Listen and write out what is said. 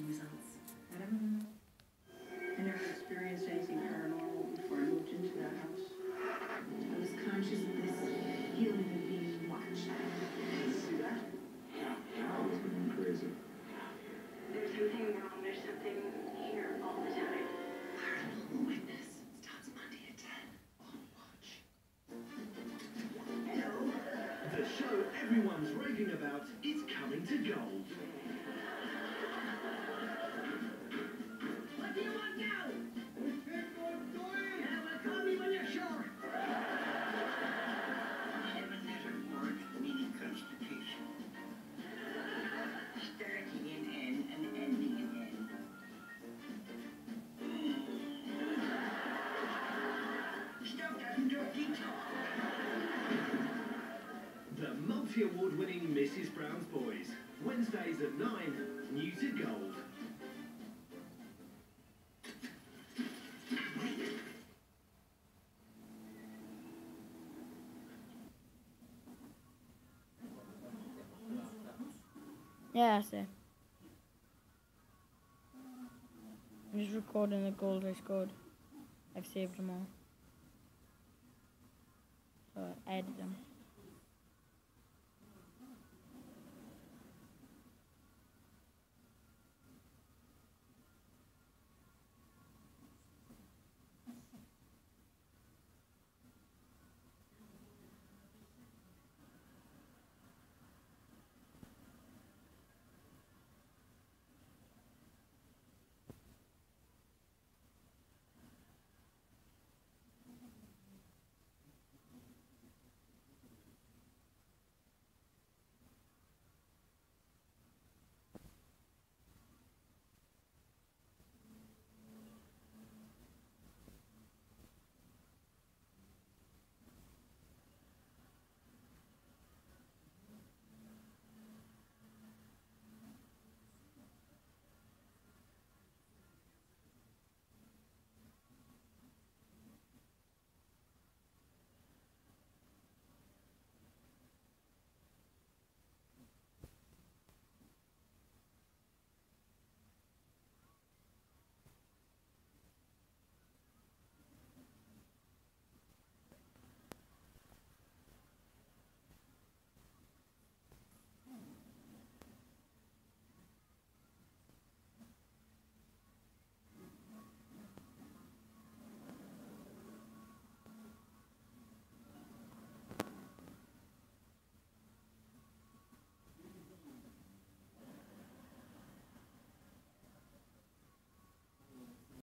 results. I don't know. I never experienced anything paranormal before I moved into that house. I was conscious of this feeling of being watched. See that? Yeah. I was going crazy. There's something wrong. There's something here all the time. Paranormal Witness starts Monday at 10 on Watch. Hello? The show everyone's raving about is coming to gold. The multi-award winning Mrs. Brown's Boys. Wednesdays at 9, new to gold. Yeah, that's it. I'm just recording the goals I scored. I've saved them all. So I them.